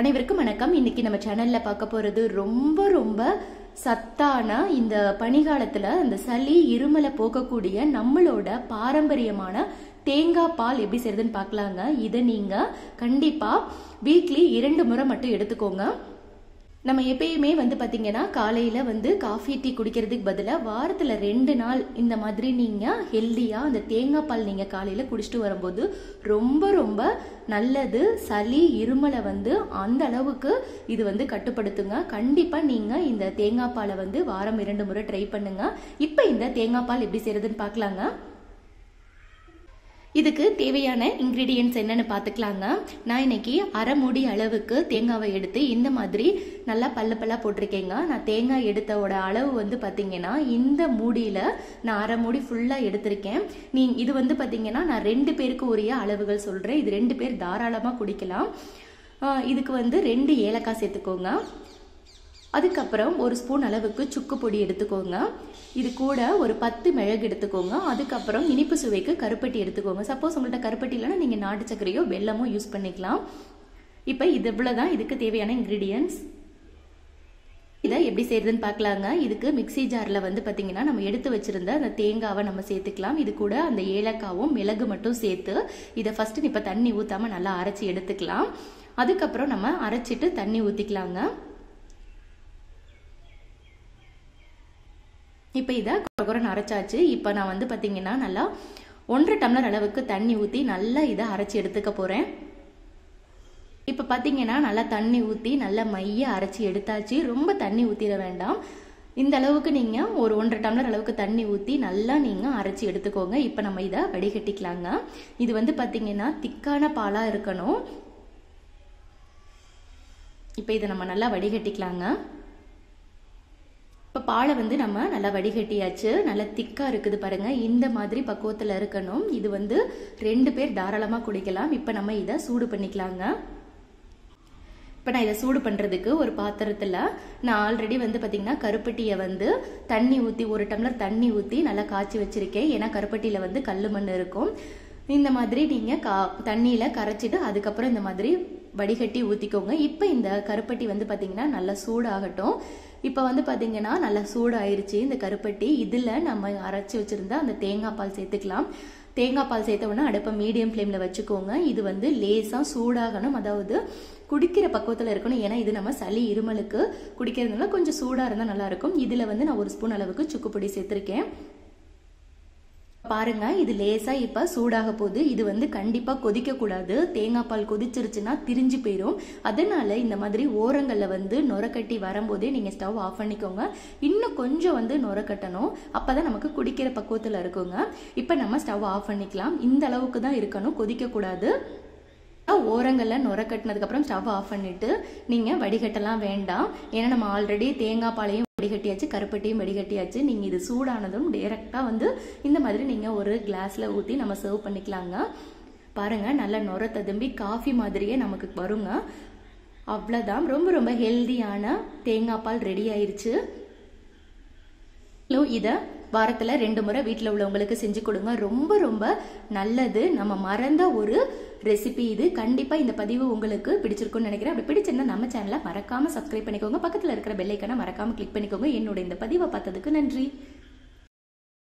அனைவருக்கும் வணக்கம். இன்னைக்கு நம்ம சேனல்ல பார்க்க போறது ரொம்ப ரொம்ப சத்தான இந்த பனிகாலத்துல அந்த சளி இருமலை போக்கக்கூடிய நம்மளோட பாரம்பரியமான தேங்காய் பால் எப்படி செய்யறதுன்னு பார்க்கலாங்க. இதை நீங்க கண்டிப்பா வீக்லி இரண்டு முறை மட்டும் எடுத்துக்கோங்க. நம்ம எப்பயுமே வந்து பார்த்தீங்கன்னா காலையில் வந்து காஃபி டீ குடிக்கிறதுக்கு பதிலாக வாரத்தில் ரெண்டு நாள் இந்த மாதிரி நீங்கள் ஹெல்த்தியாக அந்த தேங்காய் பால் நீங்கள் காலையில் குடிச்சிட்டு வரும்போது ரொம்ப ரொம்ப நல்லது. சளி இருமலை வந்து அந்த அளவுக்கு இது வந்து கட்டுப்படுத்துங்க. கண்டிப்பாக நீங்கள் இந்த தேங்காய் பாலை வந்து வாரம் இரண்டு முறை ட்ரை பண்ணுங்கள் இப்போ இந்த தேங்காய் பால் எப்படி செய்யறதுன்னு பார்க்கலாங்க. இதுக்கு தேவையான இன்க்ரீடியன்ட்ஸ் என்னென்னு பார்த்துக்கலாங்க. நான் இன்னைக்கு அரை மூடி அளவுக்கு தேங்காவை எடுத்து இந்த மாதிரி நல்லா பல்ல பல்லாக போட்டிருக்கேங்க. நான் தேங்காய் எடுத்தோட அளவு வந்து பார்த்தீங்கன்னா இந்த மூடியில் நான் அரை மூடி ஃபுல்லாக எடுத்திருக்கேன். நீ இது வந்து பார்த்தீங்கன்னா நான் ரெண்டு பேருக்கு உரிய அளவுகள் சொல்கிறேன் இது ரெண்டு பேர் தாராளமாக குடிக்கலாம். இதுக்கு வந்து ரெண்டு ஏலக்காய் சேர்த்துக்கோங்க. அதுக்கப்புறம் ஒரு ஸ்பூன் அளவுக்கு சுக்கு பொடி எடுத்துக்கோங்க. இது கூட ஒரு பத்து மிளகு எடுத்துக்கோங்க. அதுக்கப்புறம் இனிப்பு சுவைக்கு கருப்பட்டி எடுத்துக்கோங்க. சப்போஸ் உங்கள்கிட்ட கருப்பட்டி இல்லைன்னா நீங்கள் நாட்டு சர்க்கரையோ வெல்லமோ யூஸ் பண்ணிக்கலாம். இப்போ இது இவ்வளோதான் இதுக்கு தேவையான இன்க்ரீடியன்ஸ் இதை எப்படி செய்யறதுன்னு பார்க்கலாங்க. இதுக்கு மிக்சி ஜாரில் வந்து பார்த்தீங்கன்னா நம்ம எடுத்து வச்சிருந்த அந்த தேங்காவை நம்ம சேர்த்துக்கலாம். இது கூட அந்த ஏலக்காவும் மிளகு மட்டும் சேர்த்து இதை ஃபஸ்ட்டு இப்போ தண்ணி ஊற்றாமல் நல்லா அரைச்சி எடுத்துக்கலாம். அதுக்கப்புறம் நம்ம அரைச்சிட்டு தண்ணி ஊற்றிக்கலாங்க இப்போ இதை குறகுறன்னு அரைச்சாச்சு. இப்போ நான் வந்து பார்த்தீங்கன்னா நல்லா ஒன்றரை டம்ளர் அளவுக்கு தண்ணி ஊற்றி நல்லா இதை அரைச்சி எடுத்துக்க போகிறேன் இப்போ பார்த்தீங்கன்னா நல்லா தண்ணி ஊற்றி நல்லா மைய அரைச்சி எடுத்தாச்சு. ரொம்ப தண்ணி ஊற்றிட வேண்டாம். இந்த அளவுக்கு நீங்கள் ஒரு ஒன்றரை டம்ளர் அளவுக்கு தண்ணி ஊற்றி நல்லா நீங்கள் அரைச்சி எடுத்துக்கோங்க. இப்போ நம்ம இதை வடிகட்டிக்கலாங்க. இது வந்து பார்த்தீங்கன்னா திக்கான பாலாக இருக்கணும். இப்போ இதை நம்ம நல்லா வடிகட்டிக்கலாங்க. பாலை வந்து நம்ம நல்லா வடிகட்டியாச்சு. நல்லா திக்காக இருக்குது பாருங்கள் இந்த மாதிரி பக்குவத்தில் இருக்கணும். இது வந்து ரெண்டு பேர் தாராளமாக குடிக்கலாம். இப்போ நம்ம இதை சூடு பண்ணிக்கலாங்க. இப்போ நான் இதை சூடு பண்ணுறதுக்கு ஒரு பாத்திரத்தில் நான் ஆல்ரெடி வந்து பார்த்திங்கன்னா கருப்பட்டியை வந்து தண்ணி ஊற்றி ஒரு டம்ளர் தண்ணி ஊற்றி நல்லா காய்ச்சி வச்சுருக்கேன். ஏன்னா கருப்பட்டியில் வந்து கல் மண் இருக்கும். இந்த மாதிரி நீங்கள் கா தண்ணியில் கரைச்சிட்டு அதுக்கப்புறம் இந்த மாதிரி வடிகட்டி ஊற்றிக்கோங்க இப்போ இந்த கருப்பட்டி வந்து பார்த்திங்கன்னா நல்லா சூடாகட்டும். இப்போ வந்து பார்த்தீங்கன்னா நல்லா சூடாயிருச்சு. இந்த கருப்பட்டி இதில் நம்ம அரைச்சி வச்சுருந்த அந்த தேங்காய் பால் சேர்த்துக்கலாம். தேங்காய் பால் சேர்த்த உடனே அடுப்பை மீடியம் ஃப்ளேமில் வச்சுக்கோங்க. இது வந்து லேசாக சூடாகணும். அதாவது குடிக்கிற பக்குவத்தில் இருக்கணும். ஏன்னா இது நம்ம சளி இருமலுக்கு குடிக்கிறதுனால கொஞ்சம் சூடாக இருந்தால் நல்லாயிருக்கும் இதில் வந்து நான் ஒரு ஸ்பூன் அளவுக்கு சுக்குப்பொடி சேர்த்துருக்கேன். பாருங்க இது லேசா இப்ப சூடாக போகுது. இது வந்து கண்டிப்பா கொதிக்க கூடாது தேங்காய் பால் கொதிச்சிருச்சுன்னா திரிஞ்சு போயிடும் அதனால இந்த மாதிரி ஓரங்கள்ல வந்து நுரக்கட்டி வரும்போதே நீங்க ஸ்டவ் ஆஃப் பண்ணிக்கோங்க. இன்னும் கொஞ்சம் வந்து நுரக்கட்டணும் அப்பதான் நமக்கு குடிக்கிற பக்குவத்துல இருக்குங்க. இப்ப நம்ம ஸ்டவ் ஆஃப் பண்ணிக்கலாம். இந்த அளவுக்கு தான் இருக்கணும். கொதிக்க கூடாது ஓரங்களில் நுர கட்டினதுக்கப்புறம் ஸ்டவ் ஆஃப் பண்ணிவிட்டு நீங்கள் வடிகட்டலாம் வேண்டாம். ஏன்னா நம்ம ஆல்ரெடி தேங்காய் பாலையும் வடிகட்டியாச்சு கருப்பட்டியும் வடிகட்டியாச்சு. நீங்கள் இது சூடானதும் டைரெக்டாக வந்து இந்த மாதிரி நீங்கள் ஒரு கிளாஸில் ஊற்றி நம்ம சர்வ் பண்ணிக்கலாங்க. பாருங்கள் நல்லா நுர ததும்பி காஃபி மாதிரியே நமக்கு வருங்க. அவ்வளோதான் ரொம்ப ரொம்ப ஹெல்தியான தேங்காய் பால் ரெடி ஆயிருச்சு. இதை வாரத்தில் ரெண்டு முறை வீட்டில் உள்ளவங்களுக்கு செஞ்சு கொடுங்க. ரொம்ப ரொம்ப நல்லது. நம்ம மறந்த ஒரு ரெசிபி இது. கண்டிப்பாக இந்த பதிவு உங்களுக்கு பிடிச்சிருக்கும்னு நினைக்கிறேன். அப்படி பிடிச்சிருந்தா நம்ம சேனலை மறக்காமல் சப்ஸ்கிரைப் பண்ணிக்கோங்க. பக்கத்தில் இருக்கிற பெல்லைக்கான மறக்காமல் கிளிக் பண்ணிக்கோங்க. என்னோட இந்த பதிவை பார்த்ததுக்கு நன்றி.